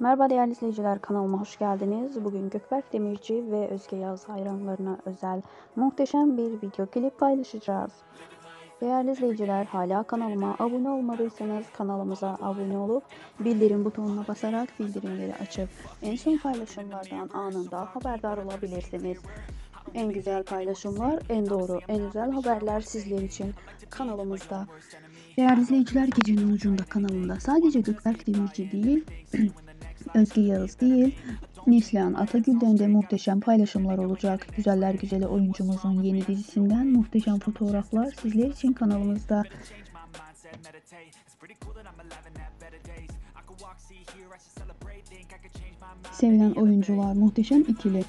Merhaba değerli izleyiciler kanalıma hoş geldiniz. Bugün Gökberk Demirci ve Özge Yağız hayranlarına özel muhteşem bir video klip paylaşacağız. Değerli izleyiciler hala kanalıma abone olmadıysanız kanalımıza abone olup bildirim butonuna basarak bildirimleri açıp en son paylaşımlardan anında haberdar olabilirsiniz. En güzel paylaşımlar, en doğru, en güzel haberler sizler için kanalımızda. Değerli izleyiciler gecenin ucunda kanalında sadece Gökberk Demirci değil Özge Yağız değil, Neslihan Atagül'den de muhteşem paylaşımlar olacak. Güzeller Güzeli oyuncumuzun yeni dizisinden muhteşem fotoğraflar sizler için kanalımızda. Sevilen oyuncular muhteşem ikili.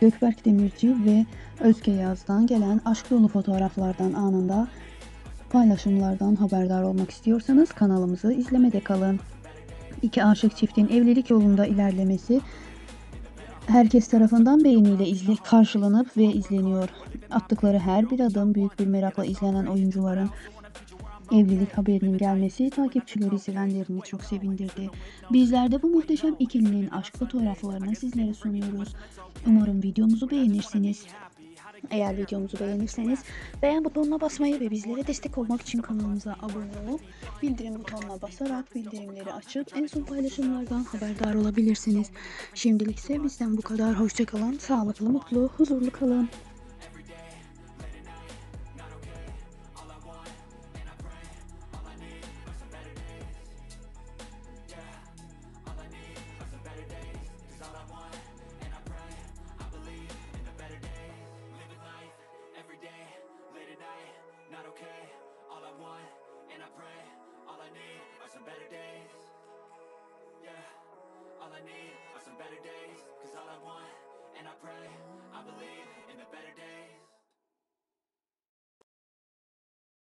Gökberk Demirci ve Özge Yaz'dan gelen aşk dolu fotoğraflardan anında paylaşımlardan haberdar olmak istiyorsanız kanalımızı izlemede kalın. İki aşık çiftin evlilik yolunda ilerlemesi herkes tarafından beğeniyle izle karşılanıp ve izleniyor. Attıkları her bir adım büyük bir merakla izlenen oyuncuların evlilik haberinin gelmesi takipçileri sevenlerini çok sevindirdi. Bizler de bu muhteşem ikilinin aşk fotoğraflarını sizlere sunuyoruz. Umarım videomuzu beğenirsiniz. Eğer videomuzu beğenirseniz beğen butonuna basmayı ve bizlere destek olmak için kanalımıza abone olup bildirim butonuna basarak bildirimleri açıp en son paylaşımlardan haberdar olabilirsiniz. Şimdilik ise bizden bu kadar. Hoşçakalın, sağlıklı, mutlu, huzurlu kalın. Not okay. All I want, and I pray, all I need are some better days. Yeah, all I need